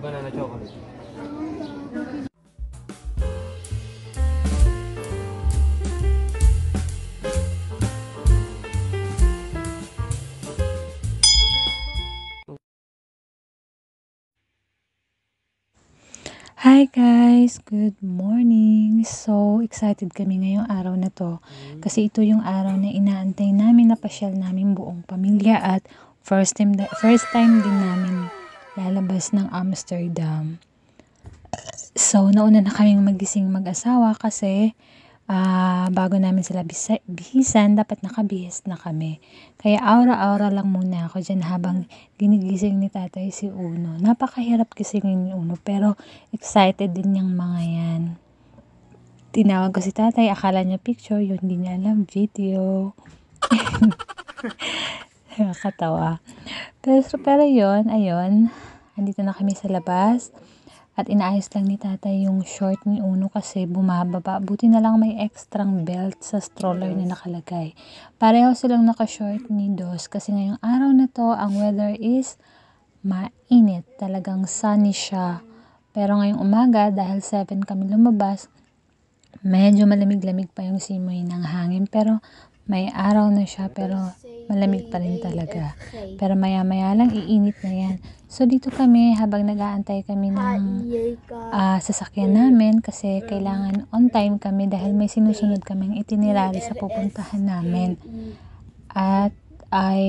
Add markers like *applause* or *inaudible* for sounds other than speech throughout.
banana chocolate. Hi guys! Good morning! So, excited kami ngayong araw na to. Kasi ito yung araw na inaantay namin na pasyal namin buong pamilya at first time, first time din namin lalabas ng Amsterdam. So, nauna na kaming magising mag-asawa kasi ah, bago namin sila bisa- bihisan, dapat nakabihis na kami. Kaya aura-aura lang muna ako dyan habang ginigising ni tatay si Uno. Napakahirap gisingin ni Uno pero excited din yung mga yan. Tinawag ko si tatay, akala niya picture, yun hindi niya alam, video. *laughs* Nakakatawa. Pero, pero yun, ayun, andito na kami sa labas. At inaayos lang ni tatay yung short ni Uno kasi bumababa. Buti na lang may extrang belt sa stroller na nakalagay. Pareho silang naka-short ni Dos kasi ngayong araw na to, ang weather is mainit. Talagang sunny siya. Pero ngayong umaga, dahil 7 kami lumabas, medyo malamig-lamig pa yung simoy ng hangin. Pero may araw na siya pero malamig pa rin talaga. Pero maya-maya lang iinit na yan. So dito kami habang nag-aantay kami ng ah, sasakyan namin kasi kailangan on time kami dahil may sinusunod kaming itinerary sa pupuntahan namin. At ay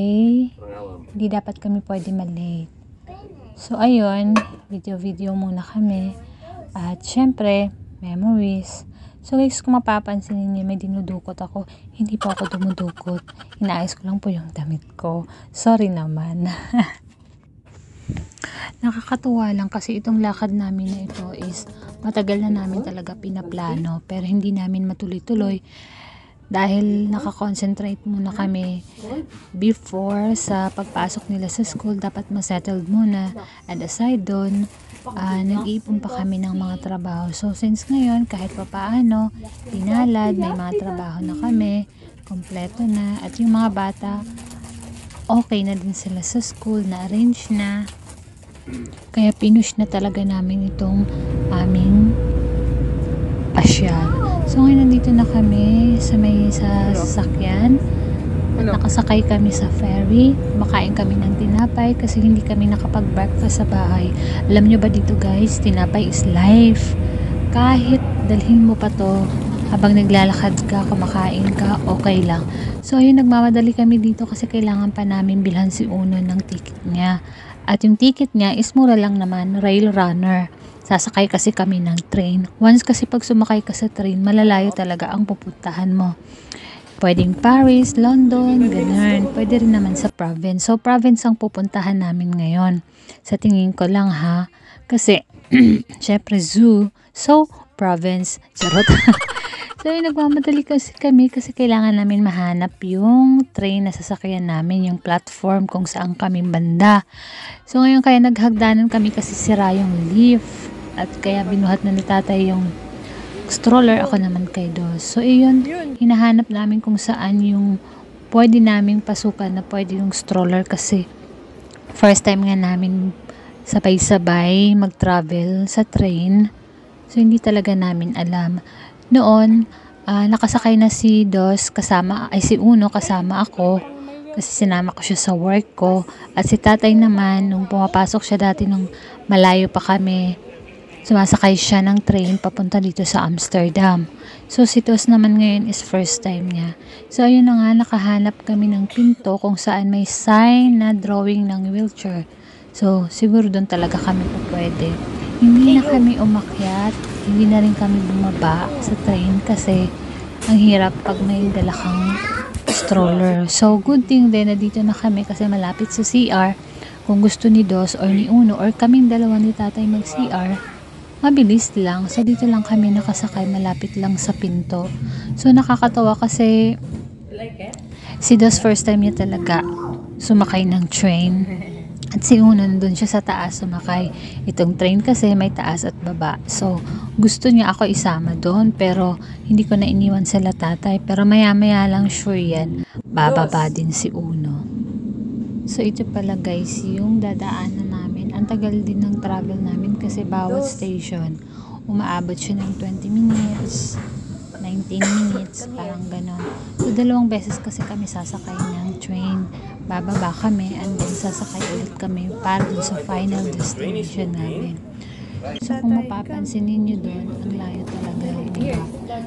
hindi dapat kami pwede malate. So ayun, video-video muna kami. At syempre, memories. So guys, kung mapapansin ninyo, may dinudukot ako. Hindi po ako dumudukot. Inaayos ko lang po yung damit ko. Sorry naman. *laughs* Nakakatuwa lang kasi itong lakad namin na ito is matagal na namin talaga pinaplano pero hindi namin matuloy-tuloy dahil nakakonsentrate muna kami before sa pagpasok nila sa school dapat masettled muna. And aside doon ah, nag-iipon pa kami ng mga trabaho. So since ngayon kahit pa paano pinalad may mga trabaho na kami kompleto na. At yung mga bata okay na din sila sa school na arrange na. Kaya pinush na talaga namin itong aming pasyal. So ngayon nandito na kami sa may sa sasakyan. Ano? Nakasakay kami sa ferry. Makain kami ng tinapay kasi hindi kami nakapag-breakfast sa bahay. Alam nyo ba dito guys, tinapay is life. Kahit dalhin mo pa to habang naglalakad ka, kumakain ka, okay lang. So ayun, nagmamadali kami dito kasi kailangan pa namin bilhan si Uno ng ticket niya. At yung ticket niya is mura lang naman, rail runner. Sasakay kasi kami ng train. Once kasi pag sumakay ka sa train, malalayo talaga ang pupuntahan mo. Pwedeng Paris, London, ganun. Pwede rin naman sa province. So, province ang pupuntahan namin ngayon. Sa tingin ko lang ha. Kasi, *clears throat* syempre zoo. So, province. Charot. *laughs* so, yun, nagmamadali kasi kami kasi kailangan namin mahanap yung train na sasakyan namin, yung platform kung saan kami banda. So, ngayon kaya naghagdanan kami kasi sira yung leaf. At kaya binuhat na ni tatay yung stroller ako naman kay Dos. So, iyon, hinahanap namin kung saan yung pwede naming pasukan na pwede yung stroller kasi first time nga namin sabay-sabay mag-travel sa train. So, hindi talaga namin alam. Noon, ah, nakasakay na si Dos kasama, ay si Uno kasama ako kasi sinama ko siya sa work ko. At si tatay naman, nung pumapasok siya dati nung malayo pa kami, sumasakay siya ng train papunta dito sa Amsterdam. So, si Tos naman ngayon is first time niya. So, ayun na nga, nakahanap kami ng pinto kung saan may sign na drawing ng wheelchair. So, siguro doon talaga kami po pwede. Hindi na kami umakyat, hindi na rin kami bumaba sa train kasi ang hirap pag may dala kang stroller. So, good thing din na dito na kami kasi malapit sa CR. Kung gusto ni Dos or ni Uno or kaming dalawa ni tatay mag-CR, mabilis lang. So, dito lang kami nakasakay, malapit lang sa pinto. So, nakakatawa kasi si Dos first time niya talaga sumakay ng train. At si Uno nandun siya sa taas sumakay. Itong train kasi may taas at baba. So, gusto niya ako isama doon pero hindi ko na iniwan sila tatay. Pero maya-maya lang sure yan, bababa din si Uno. So, ito pala guys yung dadaanan. Ang tagal din ng travel namin kasi bawat station, umaabot siya ng 20 minutes, 19 minutes, parang ganon. So, dalawang beses kasi kami sasakay ng train. Bababa kami and then sasakay ulit kami para dun sa final destination namin. So, kung mapapansin ninyo doon, ang layo talaga. Diba?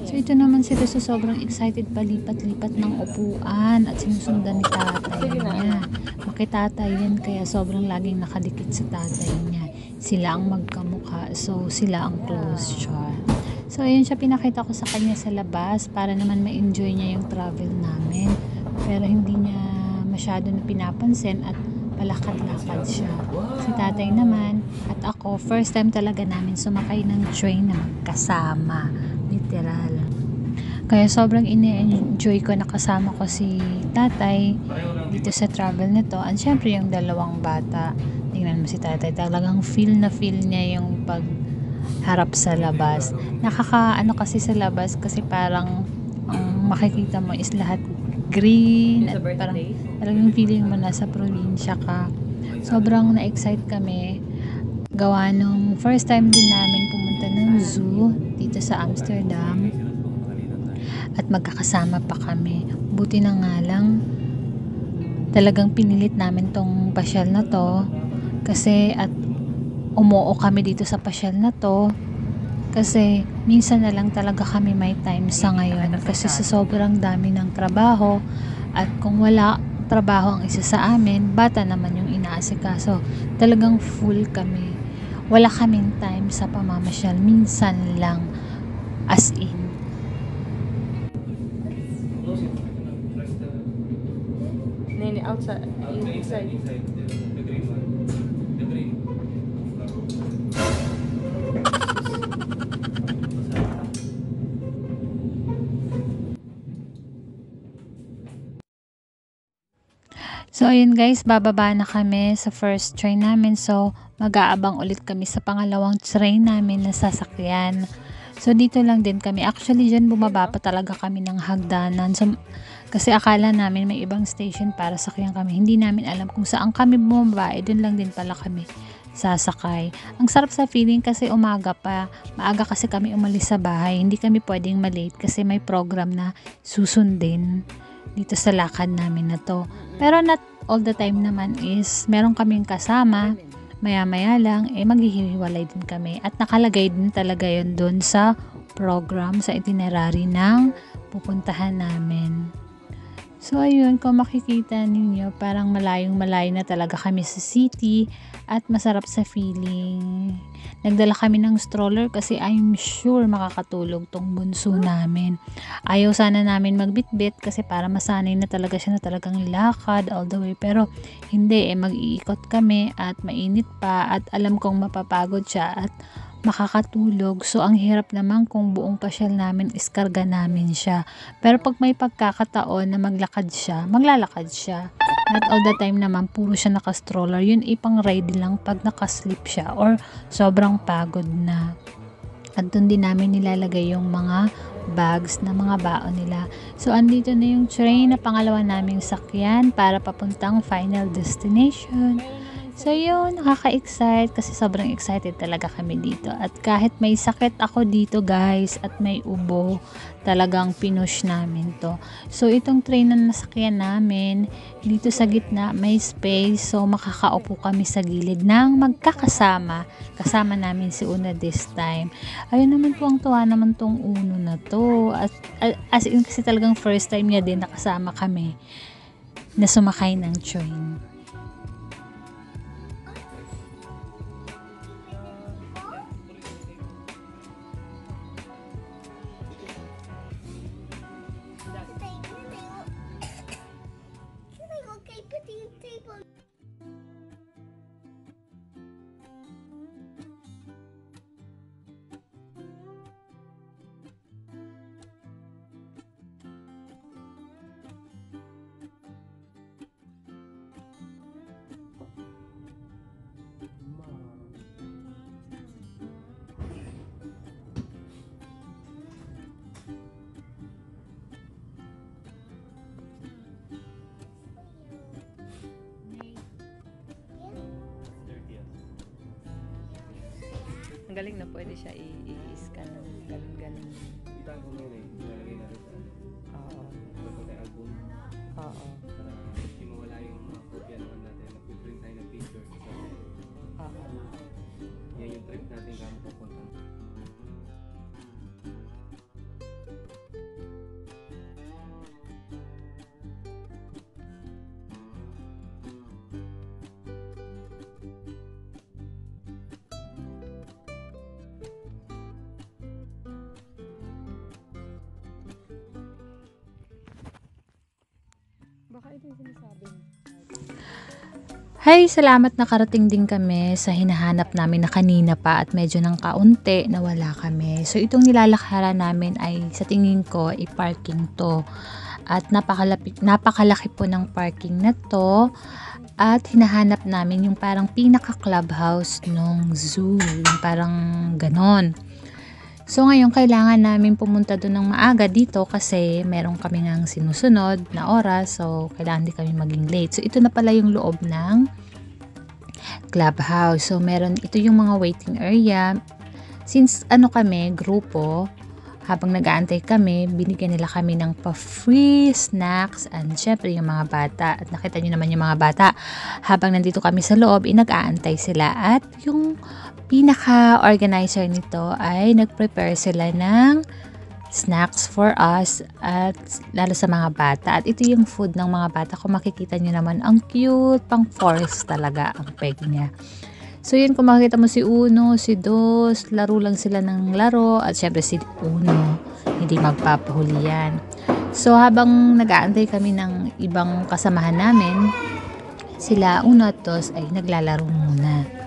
So, ito naman sila sa sobrang excited palipat-lipat ng upuan at sinusundan ni tatay niya. Makitatay yan kaya sobrang laging nakadikit sa tatay niya. Sila ang magkamukha, so sila ang close siya. So, ayun siya pinakita ko sa kanya sa labas para naman ma-enjoy niya yung travel namin. Pero hindi niya masyado na pinapansin at palakad-lakad siya. Si tatay naman at ako, first time talaga namin sumakay ng train na magkasama. Literal. Kaya sobrang ine-enjoy ko na kasama ko si tatay dito sa travel nito. At syempre yung dalawang bata. Tingnan mo si tatay. Talagang feel na feel niya yung pag harap sa labas. Nakaka ano kasi sa labas kasi parang ang makikita mo is lahat green at parang talagang feeling mo nasa probinsya ka. Sobrang na-excite kami. Gawa nung first time din namin pumunta ng zoo dito sa Amsterdam. At magkakasama pa kami. Buti na nga lang talagang pinilit namin tong pasyal na to. Kasi at umuo kami dito sa pasyal na to kasi minsan na lang talaga kami may time sa ngayon kasi sa sobrang dami ng trabaho at kung wala trabaho ang isa sa amin, bata naman yung inaasikaso. Talagang full kami. Wala kaming time sa pamamasyal. Minsan lang. As in. Nene, outside. Inside. So, ayun guys, bababa na kami sa first train namin. So, mag-aabang ulit kami sa pangalawang train namin na sasakyan. So, dito lang din kami. Actually, dyan bumaba pa talaga kami ng hagdanan. So, kasi akala namin may ibang station para sakyan kami. Hindi namin alam kung saan kami bumaba. Eh, dun lang din pala kami sasakay. Ang sarap sa feeling kasi umaga pa. Maaga kasi kami umalis sa bahay. Hindi kami pwedeng malate kasi may program na susundin dito sa lakad namin na to. Pero not all the time naman is meron kaming kasama. Maya-maya lang, eh maghihiwalay din kami. At nakalagay din talaga yun doon sa program, sa itinerary ng pupuntahan namin. So ayun, kung makikita ninyo, parang malayong malayo na talaga kami sa city at masarap sa feeling. Nagdala kami ng stroller kasi I'm sure makakatulog tong bunso namin. Ayaw sana namin magbitbit kasi para masanay na talaga siya na talagang lakad all the way. Pero hindi eh, mag-iikot kami at mainit pa at alam kong mapapagod siya at makakatulog. So, ang hirap naman kung buong pasyal namin is karga namin siya. Pero pag may pagkakataon na maglakad siya, maglalakad siya. Not all the time naman, puro siya naka-stroller. Yun ipang ride lang pag nakasleep siya or sobrang pagod na. At doon din namin nilalagay yung mga bags na mga baon nila. So, andito na yung train na pangalawa naming sakyan para papuntang final destination. So yun, nakaka-excite kasi sobrang excited talaga kami dito. At kahit may sakit ako dito guys at may ubo, talagang pinush namin to. So itong train na nasakyan namin, dito sa gitna may space so makakaupo kami sa gilid ng magkakasama. Kasama namin si Una this time. Ayun naman po ang tuwa naman tong uno na to. At, as in kasi talagang first time niya din nakasama kami na sumakay ng train. Ang galing na pwede siya i-scan ng ganun-ganun. Kita ko ngayon eh, nalagay natin sa ano, Oo. sa pagka album Oo. para hindi mawala yung mga kopya naman natin. Nag-print tayo ng picture. So, Oo. yan yung trip natin kamo pupunta. Hay, salamat nakarating din kami sa hinahanap namin na kanina pa at medyo ng kaunti na wala kami. So itong nilalakaran namin ay sa tingin ko ay parking to. At napakalapit, napakalaki po ng parking na to. At hinahanap namin yung parang pinaka clubhouse nung zoo. Yung parang ganon. So ngayon kailangan namin pumunta doon ng maaga dito kasi meron kami ngang sinusunod na oras so kailangan di kami maging late. So ito na pala yung loob ng clubhouse. So meron ito yung mga waiting area. Since ano kami, grupo, habang nag-aantay kami, binigyan nila kami ng pa-free snacks and syempre yung mga bata. At nakita nyo naman yung mga bata. Habang nandito kami sa loob, inag-aantay sila. At yung pinaka-organizer nito ay nag-prepare sila ng snacks for us at lalo sa mga bata. At ito yung food ng mga bata. Kung makikita nyo naman, ang cute, pang forest talaga ang peg niya. So yun, kung makikita mo si Uno, si Dos, laro lang sila ng laro. At syempre si Uno, hindi magpapahuli yan. So habang nag-aantay kami ng ibang kasamahan namin, sila Uno at Dos ay naglalaro muna.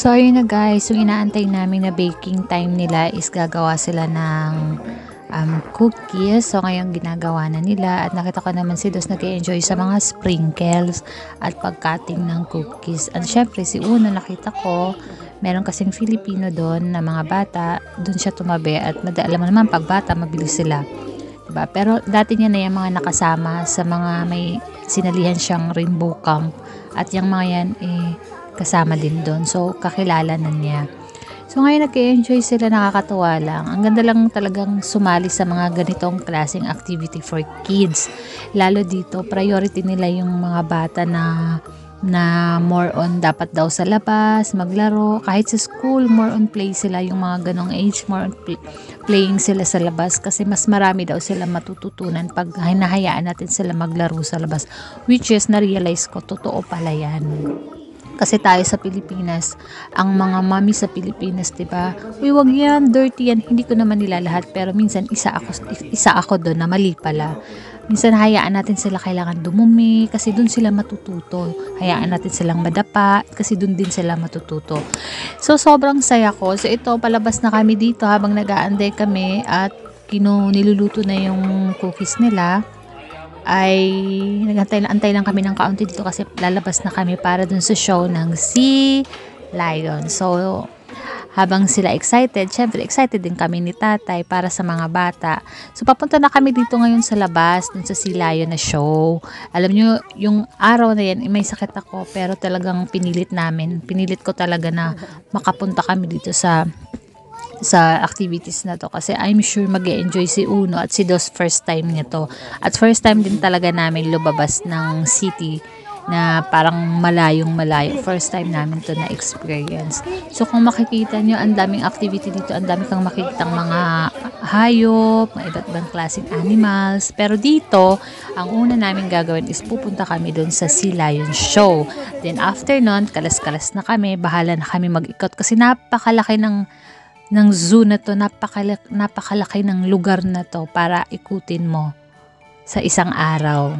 So, ayun na guys, yung inaantay namin na baking time nila is gagawa sila ng um, cookies. So, ngayon ginagawa na nila at nakita ko naman si Dos nag enjoy sa mga sprinkles at pagcutting ng cookies. At syempre, si Uno nakita ko, meron kasing Filipino doon na mga bata, doon siya tumabi at alam mo naman, pag bata, mabilis sila. Diba? Pero dati niya na yung mga nakasama sa mga may sinalihan siyang rainbow camp at yung mga yan eh kasama din doon. So kakilala na niya. So ngayon nag-enjoy sila, nakakatuwa lang. Ang ganda lang talagang sumali sa mga ganitong klaseng activity for kids. Lalo dito, priority nila yung mga bata na na more on dapat daw sa labas, maglaro. Kahit sa school, more on play sila yung mga ganong age, more on play, playing sila sa labas kasi mas marami daw sila matututunan pag hinahayaan natin sila maglaro sa labas. Which is, na-realize ko, totoo pala yan. Kasi tayo sa Pilipinas, ang mga mami sa Pilipinas, 'di ba? Uy, wag yan, dirty yan. Hindi ko naman nila lahat, pero minsan isa ako isa ako doon na mali pala. Minsan hayaan natin sila kailangan dumumi kasi doon sila matututo. Hayaan natin silang madapa kasi doon din sila matututo. So sobrang saya ko. So ito palabas na kami dito habang nag-aantay kami at kino niluluto na yung cookies nila ay nagantay-antay lang kami ng kaunti dito kasi lalabas na kami para dun sa show ng Sea Lion. So, habang sila excited, syempre excited din kami ni tatay para sa mga bata. So, papunta na kami dito ngayon sa labas, dun sa Sea Lion na show. Alam nyo, yung araw na yan, eh, may sakit ako, pero talagang pinilit namin. Pinilit ko talaga na makapunta kami dito sa sa activities na to. Kasi I'm sure mag enjoy si Uno at si Dos first time niya to at first time din talaga namin lumabas ng city na parang malayong malayo. First time namin to na experience. So kung makikita nyo ang daming activity dito. Ang dami kang makikitang mga hayop mga iba't ibang klaseng animals. Pero dito ang una namin gagawin is pupunta kami doon sa Sea Lion Show. Then after nun kalas-kalas na kami. Bahala na kami mag-ikot kasi napakalaki ng ng zoo na to, napakala, napakalaki ng lugar na to para ikutin mo sa isang araw.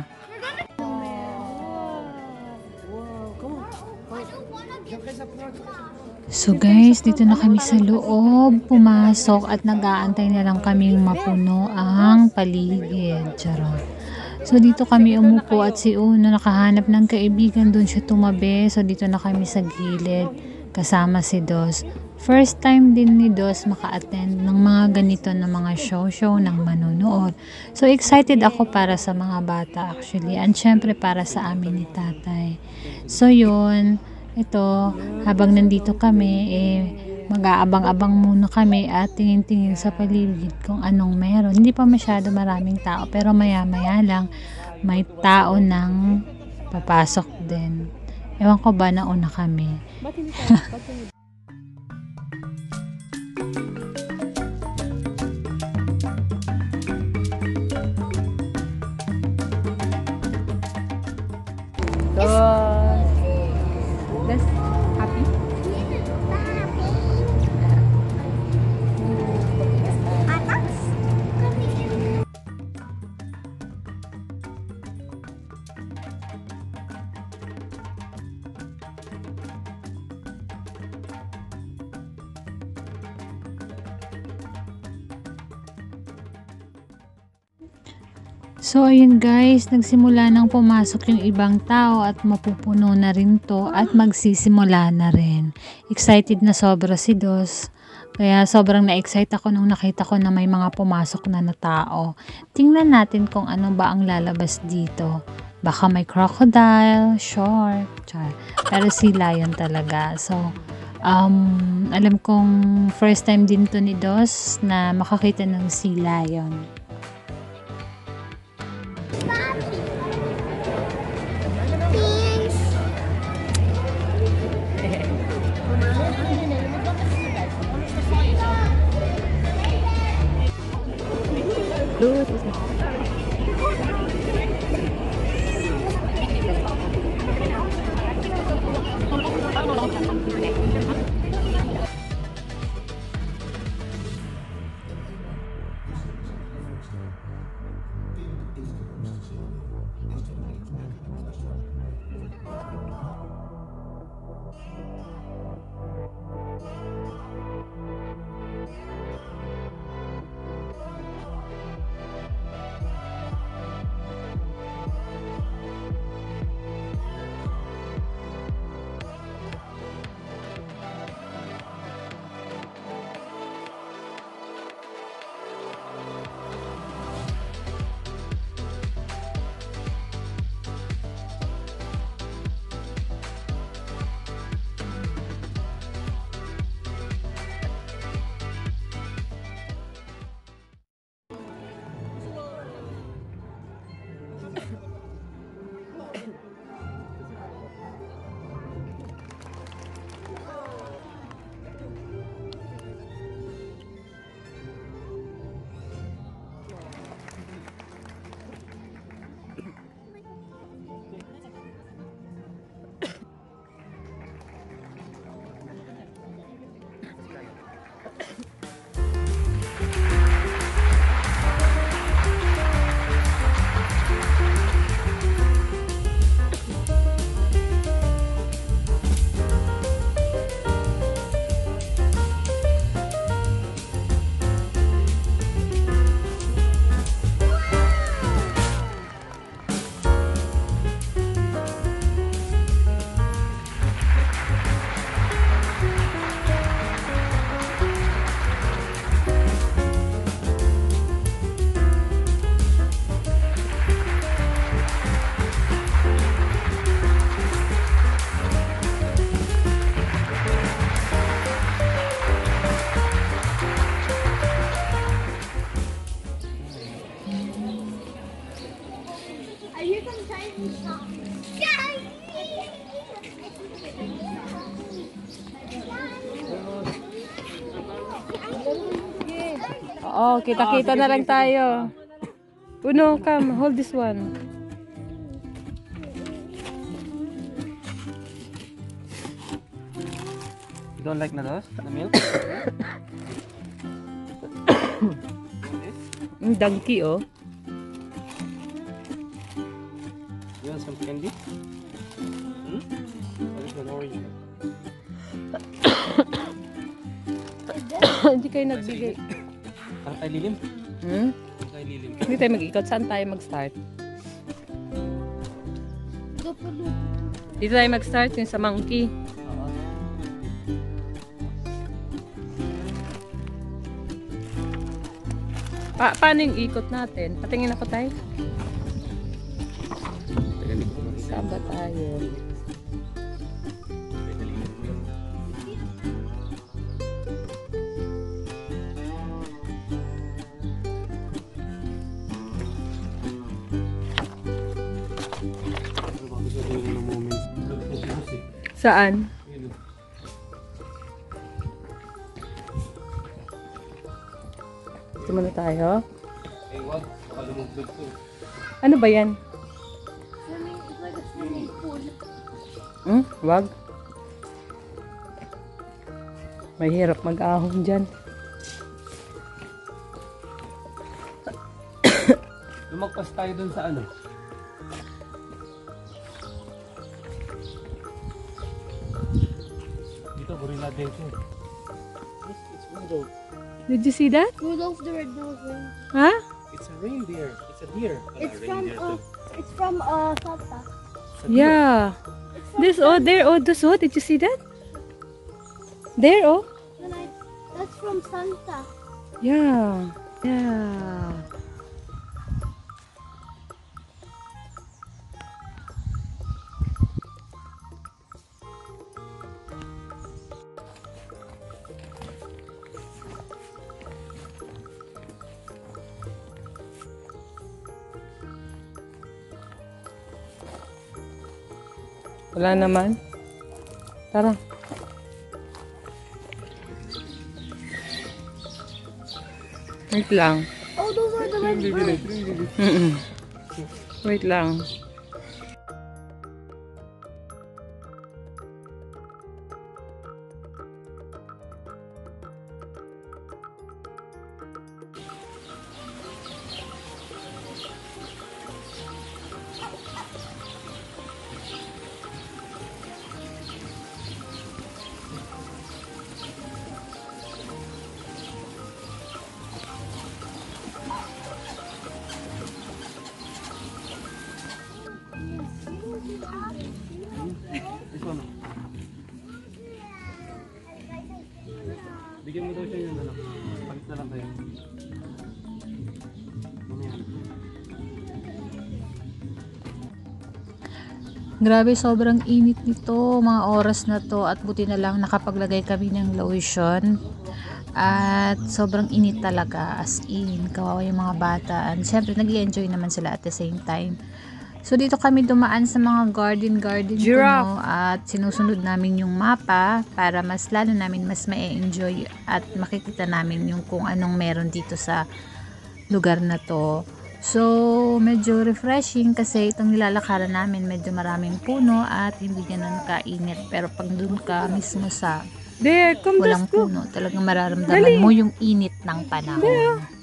So guys, dito na kami sa loob, pumasok at nag-aantay na lang kaming mapuno ang paligid. Charot. So dito kami umupo at si Uno nakahanap ng kaibigan, doon siya tumabi. So dito na kami sa gilid kasama si Dos. First time din ni Dos maka-attend ng mga ganito na mga show-show ng manonood. So excited ako para sa mga bata actually and syempre para sa amin ni tatay. So yun, ito habang nandito kami eh mag-aabang-abang muna kami at tingin-tingin sa paligid kung anong meron. Hindi pa masyado maraming tao pero maya-maya lang may tao nang papasok din. Ewan ko ba nauna kami. Guys, nagsimula nang pumasok yung ibang tao at mapupuno na rin to at magsisimula na rin. Excited na sobra si Dos. Kaya sobrang na-excite ako nung nakita ko na may mga pumasok na na tao. Tingnan natin kung ano ba ang lalabas dito. Baka may crocodile, shark, char. Pero si lion talaga. So, um, alam kong first time din to ni Dos na makakita ng sea lion. Good. Oo, kita-kita na lang tayo. Uno, come, hold this one. You don't like nados? The milk? *coughs* Yung donkey, oh. You want some candy? Hmm? What is the orange? Hindi kayo nagbigay. Tayo lilim. Hmm? Tayo lilim. Hindi tayo mag-ikot. Saan tayo mag-start? Dito tayo mag-start yung sa monkey. Pa paano yung ikot natin? Patingin ako tayo. Saan ba tayo? Saan? Dito muna tayo. Ano ba yan? Hmm? Wag. Mahirap mag-ahon dyan. Lumagpas tayo dun sa ano? Did you see that? Rudolph the Red-Nosed Reindeer. Ha? It's a reindeer. It's a deer. Wala, It's from reindeer uh, it's from uh Santa. A. Yeah. From This, oh, there, oh, this, oh, did you see that? There, oh. Santa. That's from Santa. Yeah. Yeah. Wala naman. Tara. Wait lang. Oh. Wait lang. Grabe, sobrang init nito mga oras na to at buti na lang nakapaglagay kami ng lotion. At sobrang init talaga as in, kawawa yung mga bata. And syempre nag enjoy naman sila at the same time. So dito kami dumaan sa mga garden-garden Giraffe. kuno at sinusunod namin yung mapa para mas lalo namin mas ma-enjoy at makikita namin yung kung anong meron dito sa lugar na to. So, medyo refreshing kasi itong nilalakaran namin medyo maraming puno at hindi ganun kainit. Pero pag dun ka mismo sa There, walang puno, talagang mararamdaman mo yung init ng panahon. Wow!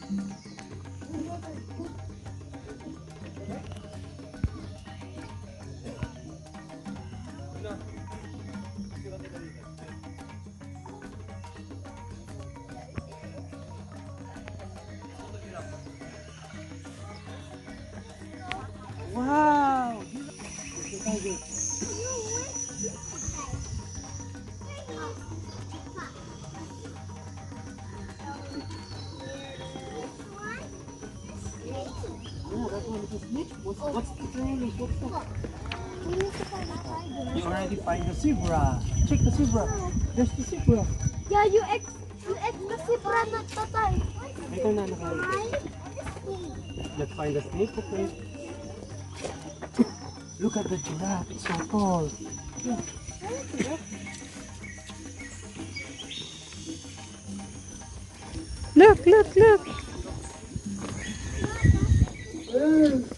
Giraffe. It's so tall. Look, look, look. Eh,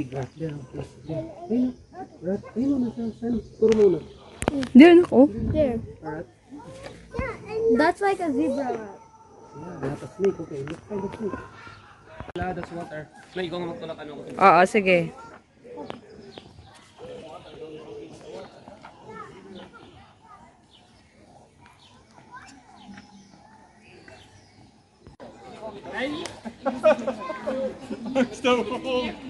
big rat. There, there. Ayun, oh. rat. Ayun, nasa saan? Turo muna. Diyan ako. There. A rat. That's like a zebra rat. Yeah, not a snake. Okay, let's find a snake. Wala, that's water. Snake, ikaw nga magtulak ano ko. Oo, sige. *laughs*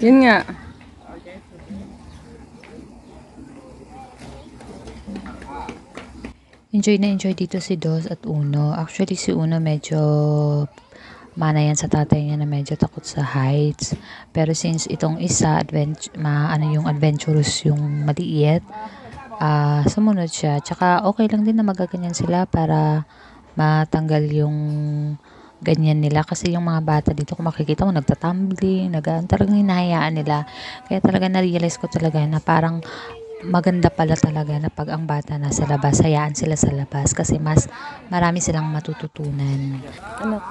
Yun nga. Enjoy na enjoy dito si Dos at Uno. Actually, si Uno medyo mana yan sa tatay niya na medyo takot sa heights. Pero since itong isa, advent ma, ano yung adventurous yung maliit, ah sumunod siya. Tsaka okay lang din na magaganyan sila para matanggal yung ganyan nila. Kasi yung mga bata dito, kung makikita mo, nagtatumbling, nag, talagang hinahayaan nila. Kaya talaga na-realize ko talaga na parang maganda pala talaga na pag ang bata nasa labas, hayaan sila sa labas kasi mas marami silang matututunan. Ano?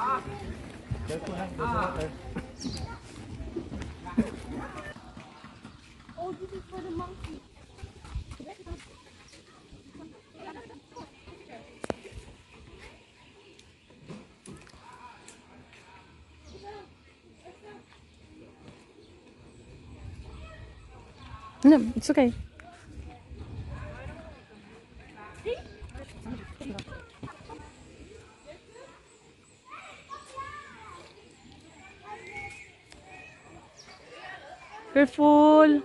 Oh, this is for the monkey. No, it's okay. Careful.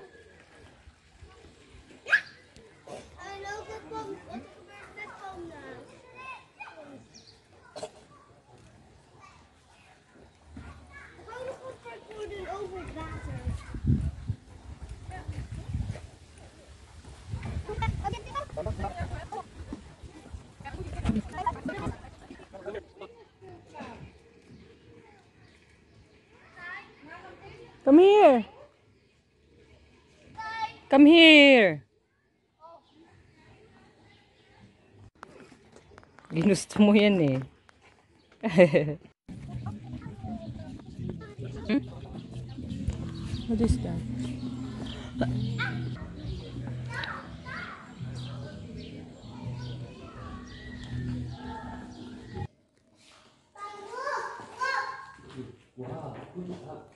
Come here. Come here. Ginusto mo yan eh. What is that? Let's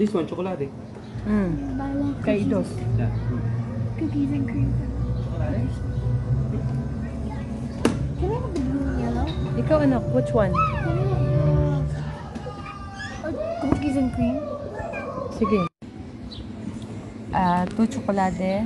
this one, chocolate. Mm. One Kaidos. Yeah. cookies and cream. Can I have the blue and yellow? Ikaw anak, which one? Uh, cookies and cream? Sige. Ah, two chocolate.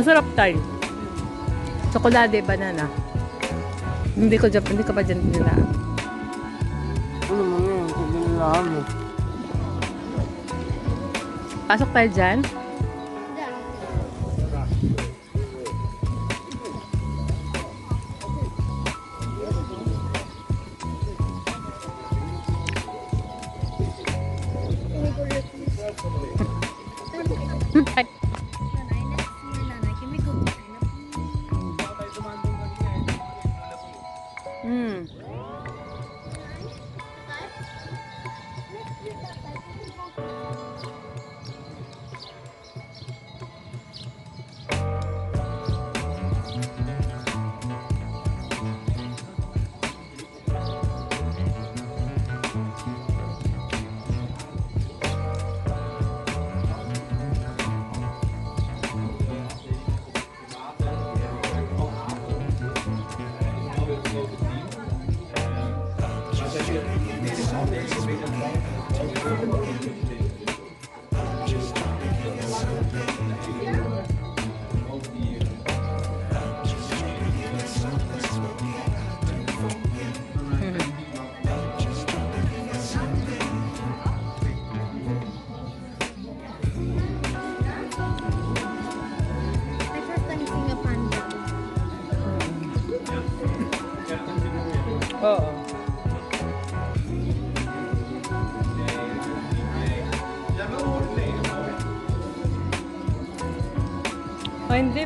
Masarap tayo. Chocolate, banana. Hindi ko dyan, hindi ka pa dyan nila. Ano mo yun? Kung binilaan mo. Pasok tayo dyan.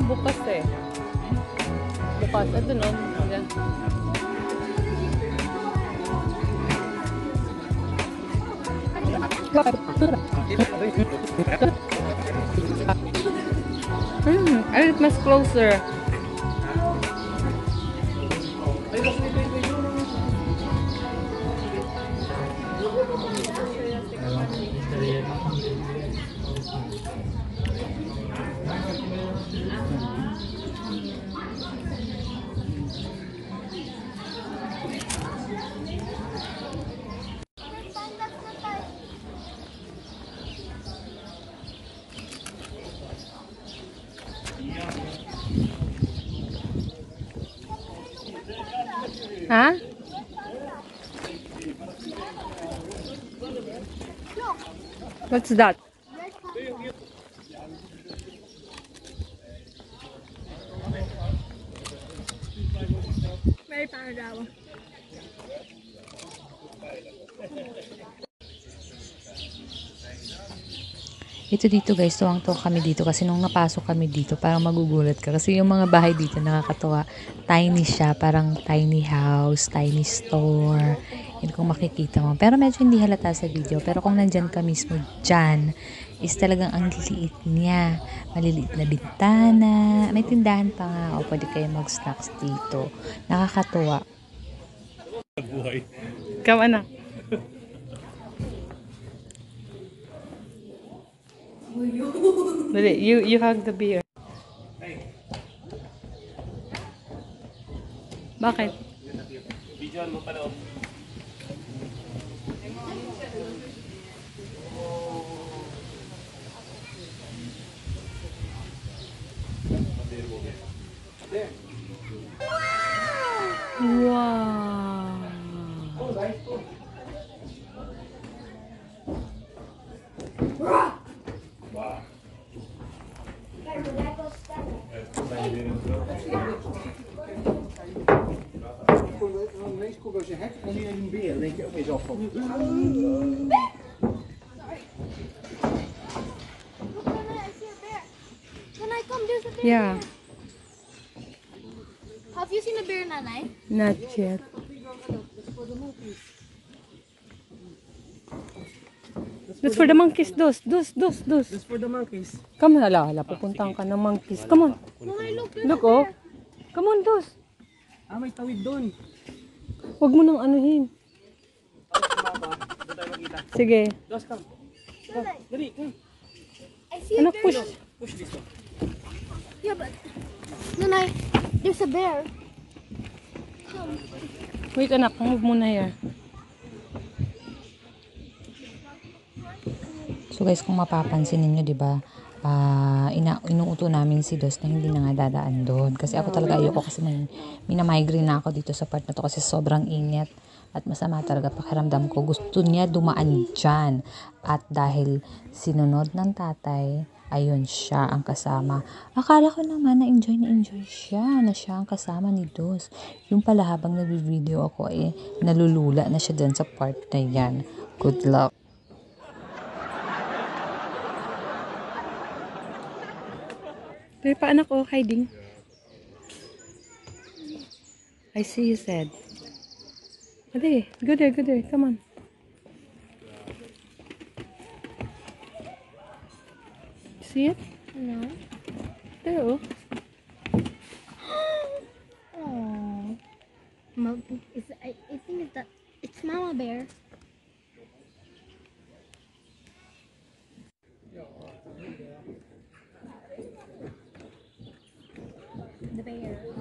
Bukas eh. Bukas. Ito no. Ayan. Hmm, a little much closer. Ha? What's that? Ito dito guys, tuwang-tuwa kami dito kasi nung napasok kami dito, parang magugulat ka. Kasi yung mga bahay dito nakakatuwa. Tiny siya, parang tiny house, tiny store. Yun kung makikita mo. Pero medyo hindi halata sa video. Pero kung nandyan ka mismo dyan, is talagang ang liit niya. Maliliit na bintana. May tindahan pa nga. O pwede kayo mag-snacks dito. Nakakatuwa. Ikaw anak. Dali, you, you hug the beer. Bakit? Wow. Ineens komt als je hek en hier een beer, dan denk je ook eens op. Look, Nana, I see a bear. Can I come? There's a bear. Yeah, Have you seen a bear, Nanay? not yet. That's for the monkeys, dos, dos, dos, dos. This for the monkeys. Come on, ala, ala, pupuntahan ka ng monkeys. Come on. Nanay, look. There's Look, a bear. oh. Come on, dos. Ah, may tawid doon. Huwag mo nang anuhin. Doon tayo makita. Sige. Dos, come. Nanay, Dali, come. I see a Anak, bear. push. Push this one. Yeah, but Nanay, there's a bear. Come. Wait, anak. Move muna here. So guys, kung mapapansin ninyo, 'di ba? Ah, ina inuuto namin si Dos na hindi na nga dadaan doon kasi ako talaga ayoko kasi may minamigraine na ako dito sa part na to kasi sobrang init at masama talaga pakiramdam ko. Gusto niya dumaan dyan at dahil sinunod ng tatay, ayun siya ang kasama. Akala ko naman na enjoy na enjoy siya na siya ang kasama ni Dos. Yung pala habang nag-video ako eh, nalulula na siya dyan sa part na yan. Good luck. Pero pa anak, oh, hiding. I see you said. Ade, go there, go there. Come on. See it? No. There, oh. It's, I, I think it's that it's Mama Bear. The bear.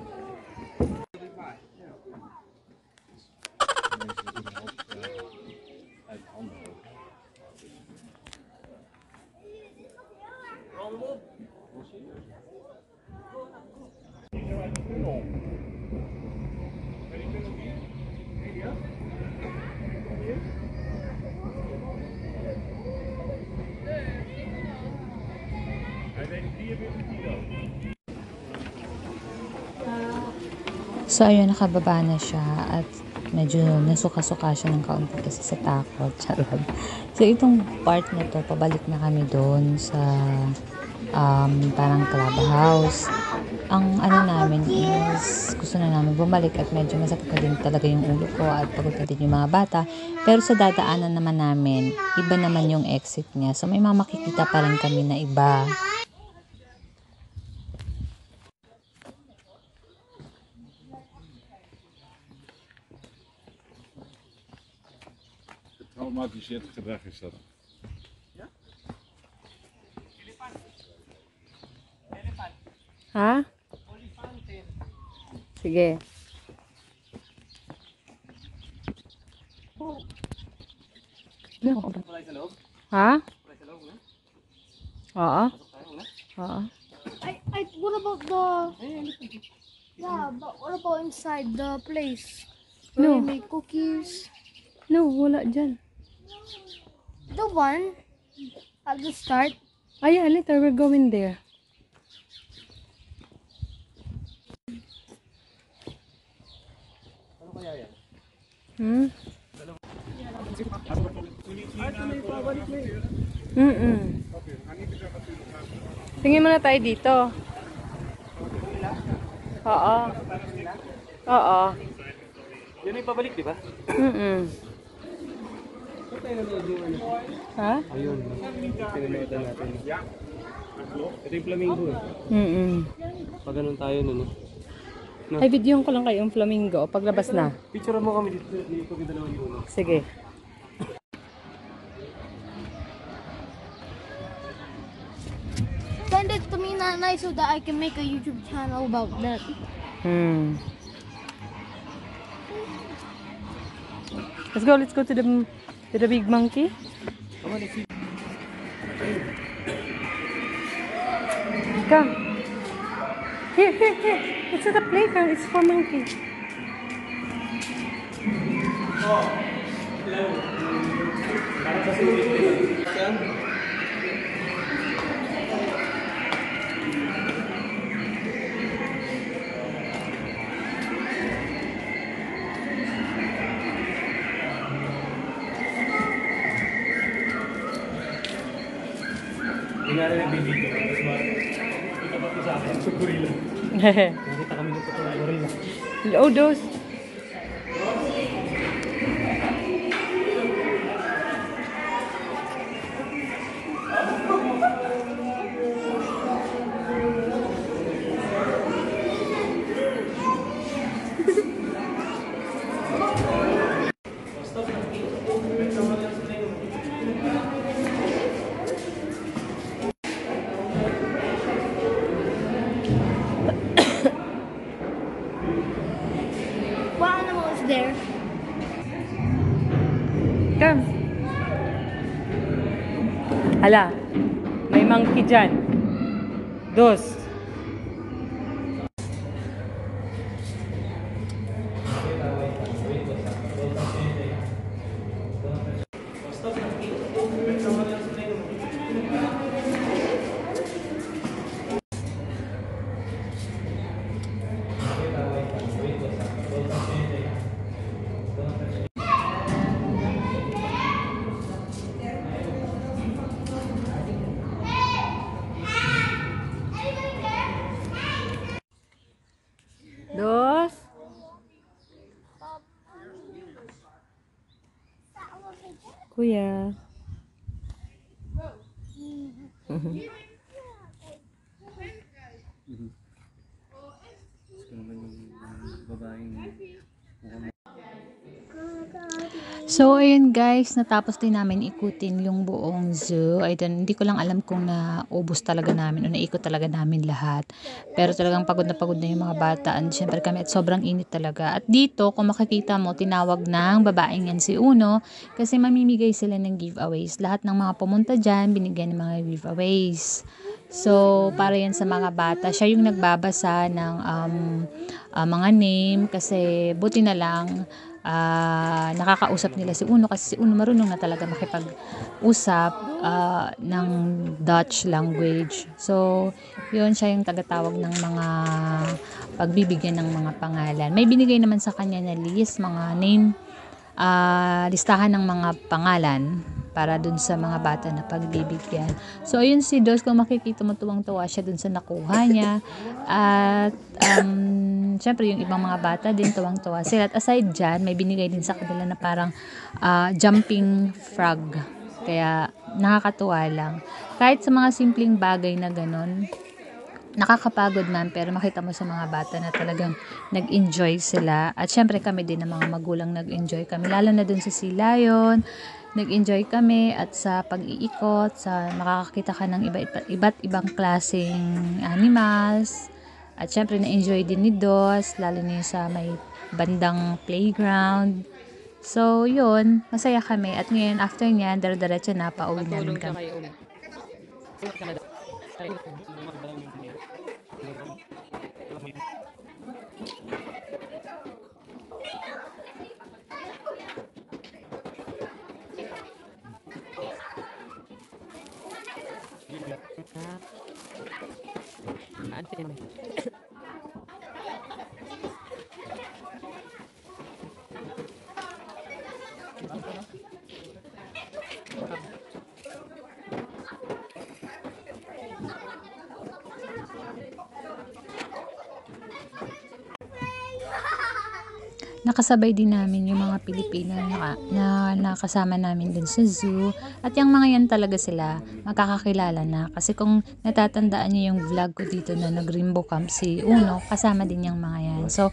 So, ayun, nakababa na siya at medyo nasuka-suka siya ng kaunti kasi sa takot. *laughs* Charot. So, itong part na to, pabalik na kami doon sa um, parang clubhouse. Ang ano namin is, gusto na namin bumalik at medyo masakit na din talaga yung ulo ko at pagod na din yung mga bata. Pero sa dadaanan naman namin, iba naman yung exit niya. So, may mga makikita pa rin kami na iba. Getraumatiseerd gedrag is dat. Ha? Sige. Wala sa loob? Ha? Wala sa loob, na? Oo. Tayo, na? Oo. I, I, what about the? Yeah, but what about inside the place? Where No. you make cookies? No, wala dyan. The one at the start. Ah, yeah, later we're going there. Ano kaya yan? Hmm? Yun. Mm-mm. Tingin muna tayo dito. Oo. Oo. Yan na yung pabalik, di ba? Mm-mm. Ito tayo nanood yung ano. Ha? Ayun. Pinanood natin. Ito yung flamingo eh. Mm-mm. Pag ganun tayo nun, no? Ay, videoan ko lang kayo yung flamingo paglabas na. Picture mo kami dito. Dito kami dalawa. Sige. Send it to me, Nanay, so that I can make a YouTube channel about that. Hmm. Let's go, let's go to the the big monkey? Come. Here, here, here. It's at the playground. It's for monkey. Oh, hello. Nakita kami ng gorilla. oh, dos. Hala, may monkey dyan. Dos. Kuya. Gusto naman yung babaeng So, ayun guys, natapos din namin ikutin yung buong zoo. Ay, dan- hindi ko lang alam kung naubos talaga namin o naikot talaga namin lahat. Pero talagang pagod na pagod na yung mga bata. And syempre kami at sobrang init talaga. At dito, kung makikita mo, tinawag ng babaeng yan si Uno kasi mamimigay sila ng giveaways. Lahat ng mga pumunta dyan, binigyan ng mga giveaways. So, para yan sa mga bata. Siya yung nagbabasa ng um, ah, mga name kasi buti na lang ah, nakakausap nila si Uno kasi si Uno marunong na talaga makipag-usap ah, ng Dutch language. So, yun siya yung tagatawag ng mga pagbibigyan ng mga pangalan. May binigay naman sa kanya na list, mga name, ah, listahan ng mga pangalan para dun sa mga bata na pagbibigyan. So, ayun si Dos, kung makikita mo tuwang-tuwa siya dun sa nakuha niya. At, um, syempre, yung ibang mga bata din tuwang-tuwa sila. At aside dyan, may binigay din sa kanila na parang ah, jumping frog. Kaya, nakakatuwa lang. Kahit sa mga simpleng bagay na ganun, nakakapagod man pero makita mo sa mga bata na talagang nag-enjoy sila. At syempre kami din ng mga magulang nag-enjoy kami lalo na dun sa Silayon nag-enjoy kami at sa pag-iikot sa makakakita ka ng iba, iba't ibang klaseng animals. At syempre na-enjoy din ni Dos lalo na sa may bandang playground. So yun masaya kami. At ngayon after niyan dara-diretso na pauwi namin kami and family. Nakasabay din namin yung mga Pilipino na, na nakasama namin dun sa zoo. At yung mga yan talaga sila, makakakilala na. Kasi kung natatandaan niyo yung vlog ko dito na nag-rainbow camp si Uno, kasama din yung mga yan. So,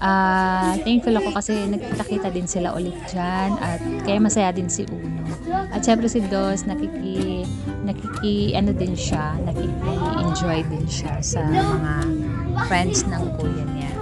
ah thankful ako kasi nagkita-kita din sila ulit dyan. At kaya masaya din si Uno. At syempre si Dos, nakiki, nakiki, ano din siya, nakiki-enjoy din siya sa mga friends ng kuya niya.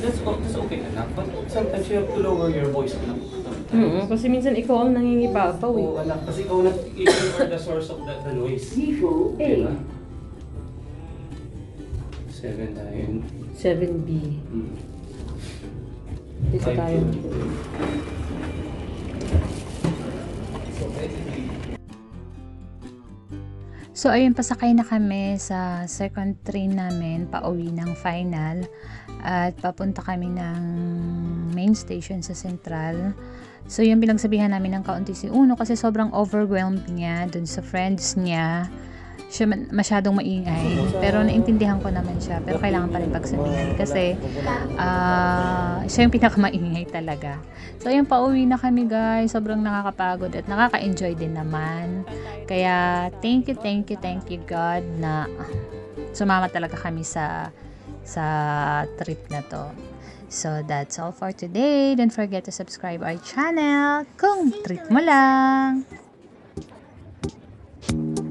That's, that's okay anak, but sometimes you have to lower your voice anak. Sometimes. Mm, kasi minsan ikaw ang nangingibabaw eh. Oo anak, kasi ikaw na, ikaw are the source of the, the noise. Diba? Seven tayo. 7B. Dito tayo. So, ayun, pasakay na kami sa second train namin, pauwi ng final. At papunta kami ng main station sa Central. So, yung pinagsabihan namin ng kaunti si Uno kasi sobrang overwhelmed niya dun sa friends niya. Siya masyadong maingay. Pero naintindihan ko naman siya. Pero kailangan pa rin pagsabihan kasi ah siya yung pinakamaingay talaga. So, ayun, pauwi na kami guys. Sobrang nakakapagod at nakaka-enjoy din naman. Kaya, thank you, thank you, thank you God na sumama talaga kami sa sa trip na to. So, that's all for today. Don't forget to subscribe our channel kung treat mo lang. Thank you.